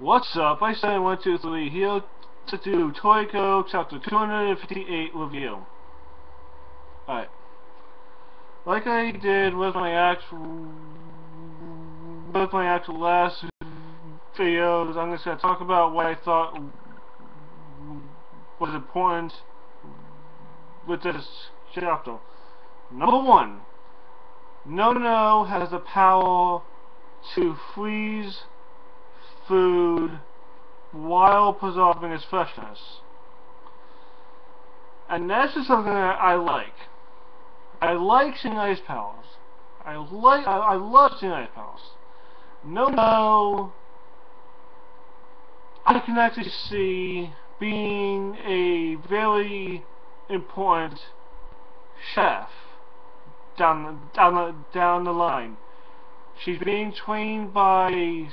What's up? I said one, two, three here to do Toriko chapter 258 review. Alright. Like I did with my actual with my actual last videos, I'm just gonna talk about what I thought was important with this chapter. Number one, Nono has the power to freeze food while preserving its freshness. And that's just something that I like. I like seeing ice powers. I like I, I love seeing ice powers. Nono I can actually see being a very important chef down down the, down the line. She's being trained by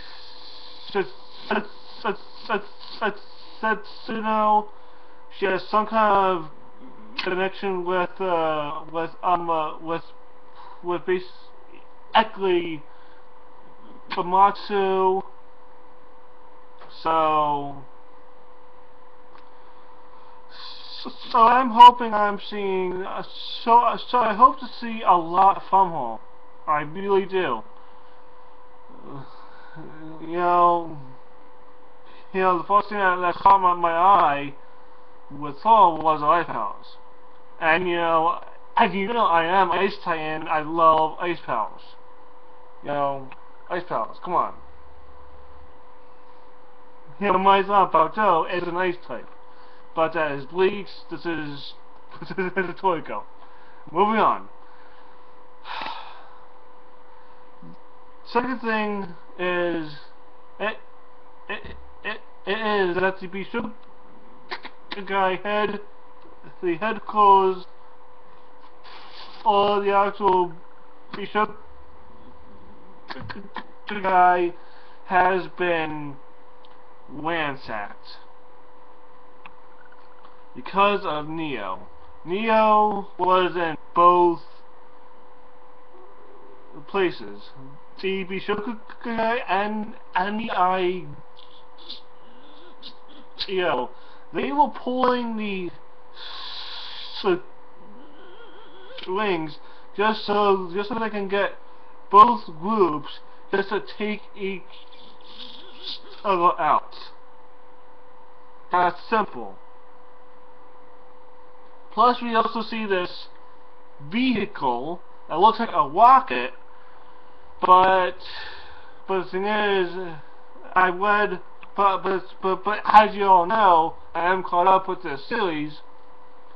Setsuno. She has some kind of connection with uh with um uh, with with basically Famitsu. So so I'm hoping I'm seeing uh, so so I hope to see a lot from her. I really do. You know you know, the first thing that, that caught my, eye with Thor was a Lighthouse. And, you know, as you know, I am Ice Titan, I love Ice Powers. You know, Ice Powers, come on. You know, my son Balto is an ice type. But that is Bleach, this is, this is a Toriko. Moving on. Second thing is, it, it, it, it is that the bishop guy had the head closed or the actual bishop guy has been ransacked because of Neo. Neo was in both places. Bishop guy and and the I they were pulling the strings just so just so they can get both groups just to take each other out. That's simple. Plus we also see this vehicle that looks like a rocket but but the thing is I would, but, but, but, but as you all know, I am caught up with this series,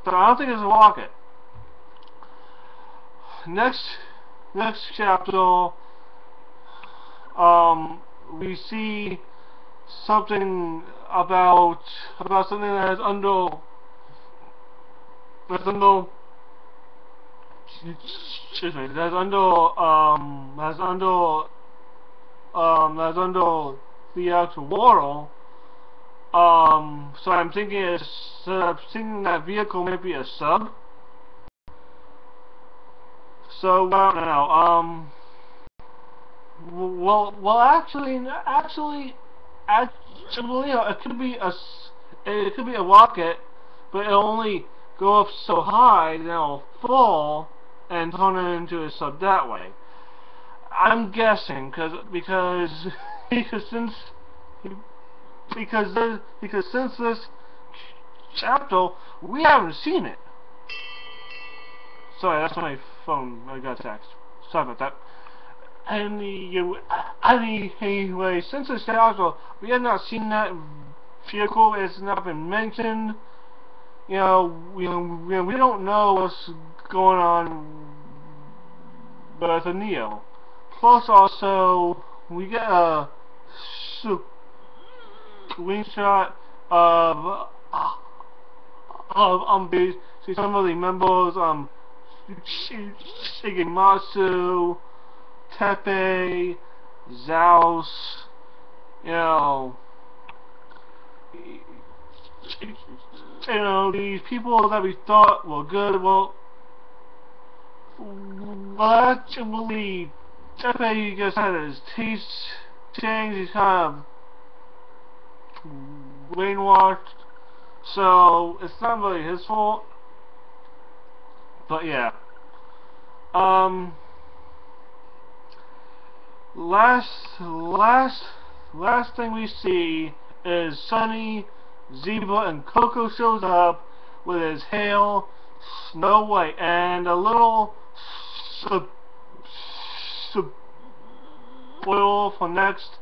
but I don't think it's a rocket. Next, next chapter, um, we see something about, about something that is under, that's under, excuse me, that's under, um, that's under, um, that's under the actual world. Um, so I'm thinking it's, uh, I'm thinking that vehicle may be a sub. So I don't know. Um, well, well, actually, actually, actually, it could be a, it could be a rocket, but it'll only go up so high, then it'll fall and turn it into a sub that way. I'm guessing, cause because because since because this, because since this chapter we haven't seen it. Sorry, that's my phone. I got text. Sorry about that. Any, any, anyway, since this chapter we have not seen that vehicle. It's not been mentioned. You know, we we, we don't know what's going on but with a Neo. Plus, also, we get a screenshot of of um see some of the members um Shigematsu, Teppei, Zaus, you know you know these people that we thought were good well well actually Teppei just had his teeth changed he's kind of brainwashed. So it's not really his fault. But yeah. Um last last last thing we see is Sunny, Zebra, and Coco shows up with his hail, Snow White, and a little sub, sub oil for next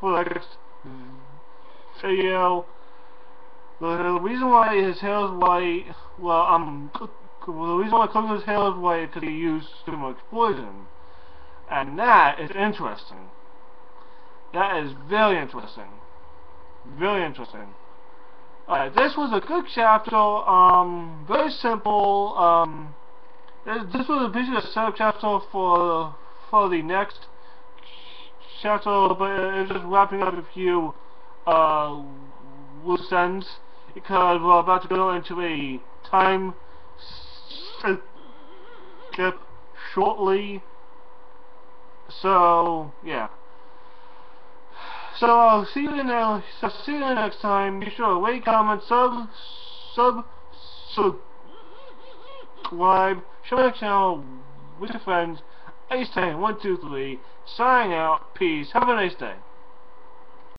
for next video. The reason why his hair is white, well, um, the reason why Coco's hair is white is because he used too much poison. And that is interesting. That is very interesting. Very interesting. Alright, this was a good chapter, um, very simple, um, this, was a setup chapter for, for the next chapter, but it's just wrapping up a few, uh, loose ends, because we're about to go into a time skip shortly, so, yeah. So I'll see you now. So see you next time. Be sure to rate, comment, sub, sub, subscribe, share my channel with your friends. Ice Titan, one, two, three. Sign out. Peace. Have a nice day.